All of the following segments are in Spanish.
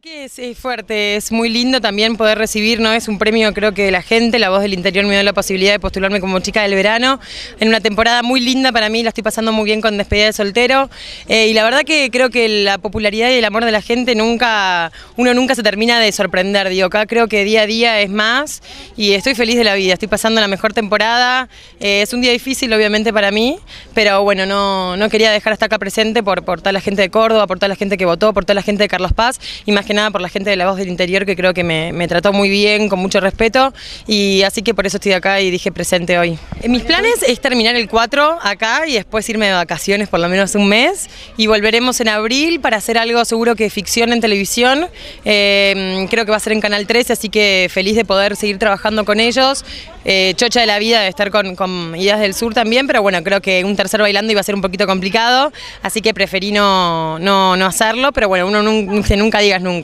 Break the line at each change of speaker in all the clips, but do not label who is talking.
Que es, fuerte, es muy lindo también poder recibir, ¿no? Es un premio creo que de la gente, la voz del interior me dio la posibilidad de postularme como chica del verano, en una temporada muy linda para mí, la estoy pasando muy bien con despedida de soltero, eh, y la verdad que creo que la popularidad y el amor de la gente nunca, uno nunca se termina de sorprender, digo, acá creo que día a día es más, y estoy feliz de la vida, estoy pasando la mejor temporada, eh, es un día difícil obviamente para mí, pero bueno, no, no quería dejar hasta acá presente por, por toda la gente de Córdoba, por toda la gente que votó, por toda la gente de Carlos Paz, y más que nada por la gente de la voz del interior que creo que me, trató muy bien, con mucho respeto y así que por eso estoy acá y dije presente hoy. En mis planes es terminar el 4 acá y después irme de vacaciones por lo menos un mes y volveremos en abril para hacer algo seguro que ficción en televisión, eh, creo que va a ser en Canal 13 así que feliz de poder seguir trabajando con ellos, eh, chocha de la vida de estar con, con Ideas del Sur también, pero bueno, creo que un tercer bailando iba a ser un poquito complicado, así que preferí no, no, no hacerlo, pero bueno, uno nunca, nunca digas nunca.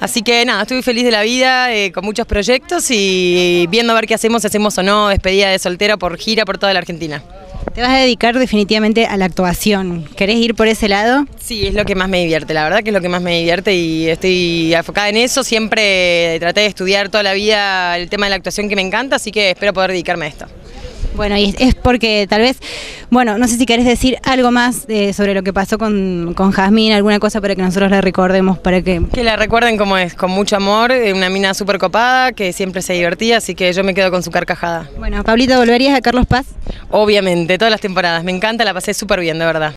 Así que nada, estoy feliz de la vida, eh, con muchos proyectos y viendo a ver qué hacemos, si hacemos o no despedida de soltero por gira por toda la Argentina.
Te vas a dedicar definitivamente a la actuación. ¿Querés ir por ese lado?
Sí, es lo que más me divierte, la verdad que es lo que más me divierte y estoy enfocada en eso. Siempre traté de estudiar toda la vida el tema de la actuación que me encanta, así que espero poder dedicarme a esto.
Bueno, y es porque tal vez, bueno, no sé si querés decir algo más de, sobre lo que pasó con, con Jazmín, alguna cosa para que nosotros la recordemos, para que...
Que la recuerden como es, con mucho amor, una mina súper copada, que siempre se divertía, así que yo me quedo con su carcajada.
Bueno, Pablito, ¿volverías a Carlos Paz?
Obviamente, todas las temporadas, me encanta, la pasé súper bien, de verdad.